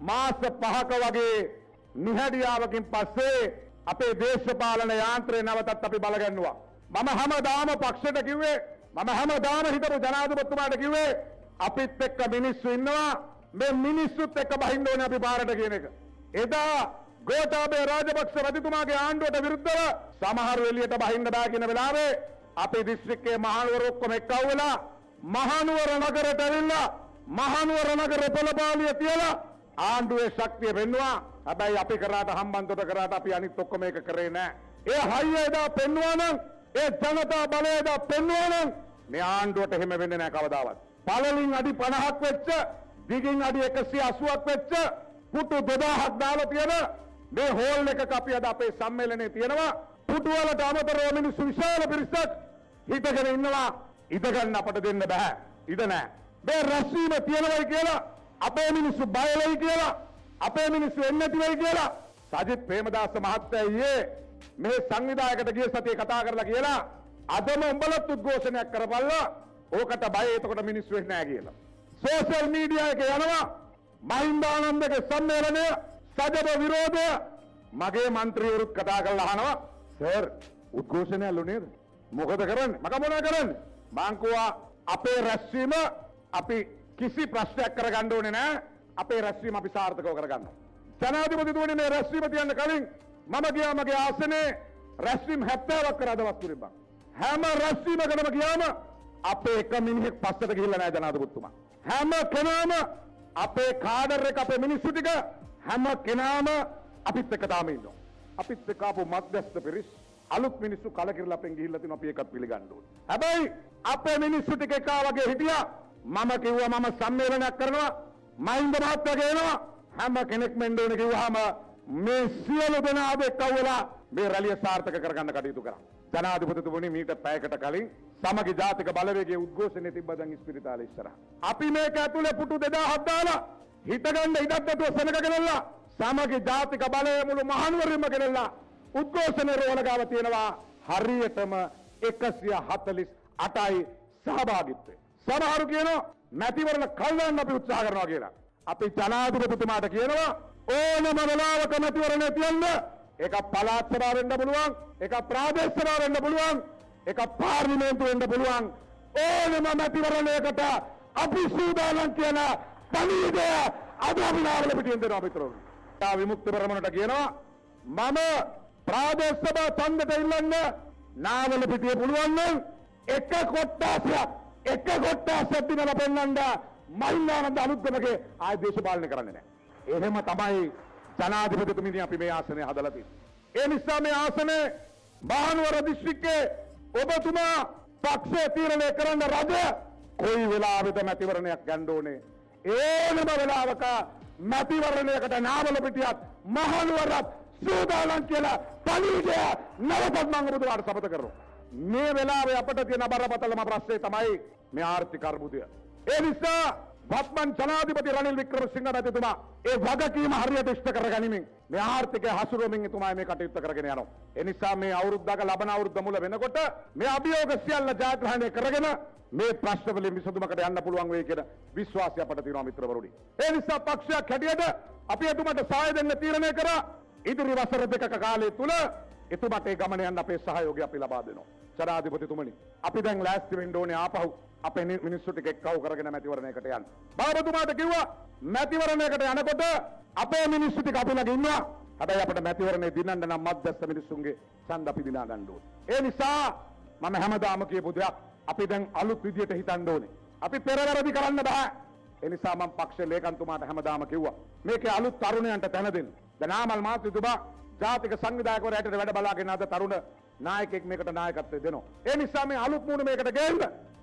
මාස පහක වගේ නිහැඩියාවකින් පස්සේ අපේ දේශපාලන යාන්ත්‍රය නැවතත් අපි බලගන්නවා. මම හැමදාම පක්ෂයට කිව්වේ මම හැමදාම හිටපු ජනාධිපතිතුමාට කිව්වේ අපිත් එක්ක මිනිස්සු ඉන්නවා මේ මිනිස්සුත් එක්ක බහින්න ඕනේ අපි පාරට කියන එක. එදා ගෝඨාභය රාජපක්ෂ රජතුමාගේ ආණ්ඩුවට විරුද්ධව සමහර එළියට බහින්න බෑ කියන වෙලාවේ අපේ දිස්ත්‍රික්කයේ මහනුවර ඔක්කොම එක්කව වෙලා මහනුවර නගරයට ඇවිල්ලා මහනුවර නගර පොළපාලිය තියලා ආණ්ඩුවේ ශක්තිය පෙන්නවා. හැබැයි අපි කරාට හම්බන්තොට කරාට අපි අනිත් ඔක්කොම ඒක කරේ නෑ. ඒ හයිය එදා පෙන්නවා නම් ඒ ජනතා බලය එදා පෙන්නවා නම් මේ ආණ්ඩුවට එහෙම වෙන්නේ නෑ කවදාවත්. පළලින් අඩි 50ක් වෙච්ච දිගින් අඩි 180ක් වෙච්ච පුටු 2000ක් දාලා තියෙන මේ හෝල් එකක අපි අද අපේ සම්මේලනයේ තියෙනවා. පුටු වලට අමතරව මිනිස්සු විශාල පිරිසක් හිටගෙන ඉන්නවා. ඉඳගන්න අපට දෙන්න බෑ. ඉඳ නෑ. මේ රැස්වීම තියෙනවයි කියලා අපේ මිනිස්සු බය වෙයි කියලා අපේ මිනිස්සු එන්නේ නැති වෙයි කියලා සජිත් ප්‍රේමදාස මහත්තයා ඊයේ මේ සංවිධායකට ගිය සතියේ කතා කරලා කියලා අදම උඹලත් උද්ඝෝෂණයක් කරපල්ලා ඕකට බය එතකොට මිනිස්සු වෙන්නේ නැහැ කියලා. සෝෂල් මීඩියා එකේ යනවා මහින්දානන්දගේ සම්මේලනය සජබ විරෝධය. මගේ මන්ත්‍රීවරුත් කතා කරලා අහනවා සර් උද්ඝෝෂණය ඇල්ලු නේද? මොකද කරන්නේ? මක මොනා කරන්නේ? මං කිව්වා අපේ රැස්වීම අපි කිසි ප්‍රශ්නයක් කරගන්න ඕනේ නෑ. අපේ රැස්වීම අපි සාර්ථකව කරගන්නවා ජනාධිපතිතුමනි මේ රැස්වීම තියන්න කලින් මම ගියා මගේ ආසනේ රැස්වීම 70ක් කර අදවස් තිබ්බා හැම රැස්වීමකටම ගියාම අපේ එක මිනිහෙක් පස්සට ගිහිල්ලා නෑ ජනාධිපතිතුමා. හැම කෙනාම අපේ කාඩර් එක අපේ මිනිස්සු ටික හැම කෙනාම අපිත් එක්ක තාම ඉන්නවා. අපිත් එක්ක ආපු මධ්‍යස්ථ පිරිස් අලුත් මිනිස්සු කලකිරලා අපෙන් ගිහිල්ලා තිනවා අපි ඒකත් පිළිගන්න ඕනේ. හැබැයි අපේ මිනිස්සු ටික එකා වගේ හිටියා මම කිව්වා මම සම්මේලනයක් කරනවා මහින්ද මහත්තයා කියනවා හැම කෙනෙක්ම එන්න ඕනේ කිව්වහම මේ සියලු දෙනා අද එක්කවලා මේ රැළිය සාර්ථක කරගන්න කටයුතු කරා. ජනාධිපතිතුමනි මීට පැයකට කලින් සමගි ජාතික බලවේගයේ උද්ඝෝෂණය තිබ්බ දැන් ඉස්පිරිතාලේ ඉස්සරහ. අපි මේක ඇතුලේ පුටු 2000ක් දාලා හිටගන්න ඉඩක් නැතුව සෙනග ගෙනල්ලා සමගි ජාතික බලය මුළු මහනුවරින්ම ගෙනල්ලා උද්ඝෝෂණ රෝල ගාව තියෙනවා හරියටම 148යි සහභාගිත්වය. සමහරු කියනවා මැතිවරණ කල්යන්න අපි උත්සාහ කරනවා කියලා. අපි ජනාධිපතිතුමාට කියනවා ඕනම වෙලාවක මැතිවරණය තියන්න. ඒක පළාත් සභාව වෙන්න පුළුවන්, ඒක ප්‍රාදේශ සභාව වෙන්න පුළුවන්, ඒක පාර්ලිමේන්තුව වෙන්න පුළුවන්. ඕනම මැතිවරණයකට අපි සූදානම් කියන පණිවිඩය අද අපි නාවල පිටින් දෙනවා මිත්‍රවරුනි. තා විමුක්ති පෙරමුණට කියනවා මම ප්‍රාදේශ සභා ඡන්දයට ඉල්ලන්න නාවල පිටිය පුළුවන් නම් එක කොට්ටාසයක් එක කොට්ටාසයක් දිනලා පෙන්නන්න මහින්දානන්ද අලුත්ගමගේ ආය දේශපාලනය කරන්නේ නැහැ. එහෙම තමයි ජනාධිපතිතුමිනි අපි මේ ආසනය හදලා තියෙන්නේ. ඒ නිසා මේ ආසනය මහනුවර දිස්ත්‍රික්කයේ ඔබතුමා පක්ෂය තීරණය කරන්න රජ කොයි වෙලාවෙද මැතිවරණයක් ගන්න ඕනේ. ඒනම වෙලාවක මැතිවරණයකට නාවල පිටියත් මහනුවරත් සූදානම් කියලා පණිවිඩය නැවතත් මම ඔබතුමාට සපත කරනවා. මේ වෙලාවේ අපට තියෙන බරපතලම ප්‍රශ්නේ තමයි මේ ආර්ථික අර්බුදය. ඒ නිසා වත්මන් ජනාධිපති රනිල් වික්‍රමසිංහ මැතිතුමා ඒ වගකීම හරියට ඉෂ්ට කරගනිමින් මේ ආර්ථිකය හසුරුවමින් එතුමා මේ කටයුත්ත කරගෙන යනවා. ඒ නිසා මේ අවුරුද්දක ලබන අවුරුද්ද මුල වෙනකොට මේ අභියෝග සියල්ල ජයග්‍රහණය කරගෙන මේ ප්‍රශ්න වලින් විසඳුමකට යන්න පුළුවන් වෙයි කියන විශ්වාසය අපට තියෙනවා මිත්‍රවරුනි. ඒ නිසා පක්ෂයක් හැටියට අපි එතුමාට සහාය දෙන්න තීරණය කරා. ඉදිරි වසර දෙකක කාලය තුල එතුමාට ඒ ගමන යන්න අපේ සහයෝගය අපි ලබා දෙනවා. ජනාධිපතිතුමනි අපි දැන් ලෑස්ති වෙන්න ඕනේ ආපහු අපේ නි- මිනිස්සු ටික එක්කව කරගෙන මැතිවරණයකට යන්න. බාබතුමාට කිව්වා මැතිවරණයකට යනකොට අපේ මිනිස්සු ටික අපි ළඟ ඉන්නවා. හැබැයි අපිට මැතිවරණය දිනන්න නම් මධ්‍යස්ථ මිනිස්සුන්ගේ ඡන්ද අපි දිනා ගන්න ඕනේ. ඒ නිසා මම හැමදාම කියපු දෙයක් අපි දැන් අලුත් විදියට හිතන්න ඕනේ. අපි පෙරවැරදි කරන්න බෑ. ඒ නිසා මම පක්ෂ ලේකම්තුමාට හැමදාම කිව්වා මේකේ අලුත් තරුණයන්ට තැන දෙන්න. දැන් ආමල් මාත්‍රිතුමා ජාතික සංවිධායකවරයාට වැඩ බලාගෙන අද තරුණ නායකයෙක් මේකට නායකත්වය දෙනවා. ඒ නිසා මේ අලුත් මූණ මේකට ගේන්න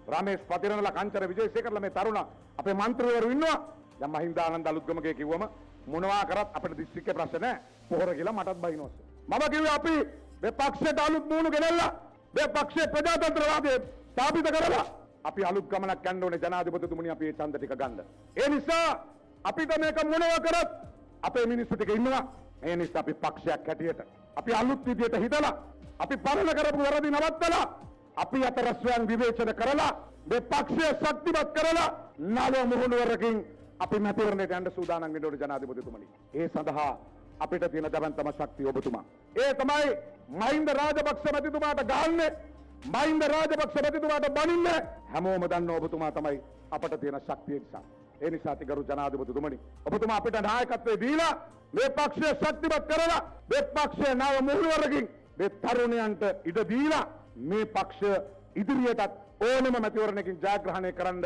රමේෂ් පතිරණලා කංචන විජේසේකරලා මේ තරුණ අපේ മന്ത്രിවරු ඉන්නවා. දැන් මහින්දානන්ද අලුත්ගමකේ කිව්වම මොනවා කරත් අපේ දිස්ත්‍රික්කේ ප්‍රශ්න පොහොර කියලා මටත් බයිනෝස්. මම කිව්වේ අපි මේ පක්ෂයට අලුත් මූණ ගෙනල්ලා මේ පක්ෂේ ප්‍රජාතන්ත්‍රවාදය ස්ථාපිත කරලා අපි අලුත් ගමනක් යන්න ඕනේ ජනාධිපතිතුමනි අපි මේ ඡන්ද ටික ගන්න. ඒ නිසා අපිට මේක මොනවා කරත් අපේ මිනිස්සු ටික ඉන්නවා ඒ නිසා අපි පක්ෂයක් හැටියට අපි අලුත් විදියට හිතලා අපි පරණ කරපු වැරදි නවත්තලා අපි අතරස්වයන් විවේචන කරලා මේ පක්ෂය ශක්තිමත් කරලා නව මුහුණුවරකින් අපි මැතිවරණයට යන්න සූදානම් වෙන්න ඕනේ ජනාධිපතිතුමනි. ඒ සඳහා අපිට තියෙන දැවැන්තම ශක්තිය ඔබතුමා. ඒ තමයි මහින්ද රාජපක්ෂ මැතිතුමාට ගහන්නේ මහින්ද රාජපක්ෂ මැතිතුමාට බනින්නේ හැමෝම දන්න ඔබතුමා තමයි අපට තියෙන ශක්තිය නිසා. ඒ නිසා තිගරු ජනාධිපතිතුමනි ඔබතුමා අපිට නායකත්වය දීලා මේ පක්ෂය ශක්තිමත් කරලා මේ පක්ෂය නව මුහුණුවරකින් මේ තරුණයන්ට ඉඩ දීලා මේ පක්ෂ ඉදිරියටත් ඕනම මැතිවරණයකින් ජයග්‍රහණය කරන්න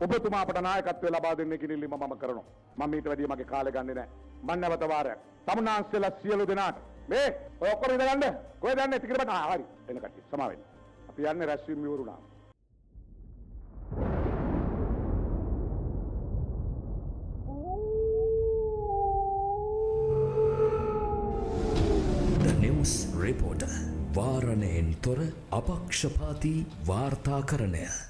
ඔබතුමා අපට නායකත්වය ලබා දෙන්න කිනිල්ලීම මම කරනවා. මම ඊට වැඩිය මගේ කාලය ගන්නේ නැහැ. මම නැවත වාරයක්. තමුන්නාන්සේලා සියලු දෙනාට මේ ඔය ඔක්කොම ඉඳගන්න. කොහෙද යන්නේ? ටිකකට ආ හරි. එන කට්ටිය සමා වෙන්න. අපි යන්නේ රැස්වීම ඉවරුණා. තොර අපක්ෂපාති වාර්තාකරණය.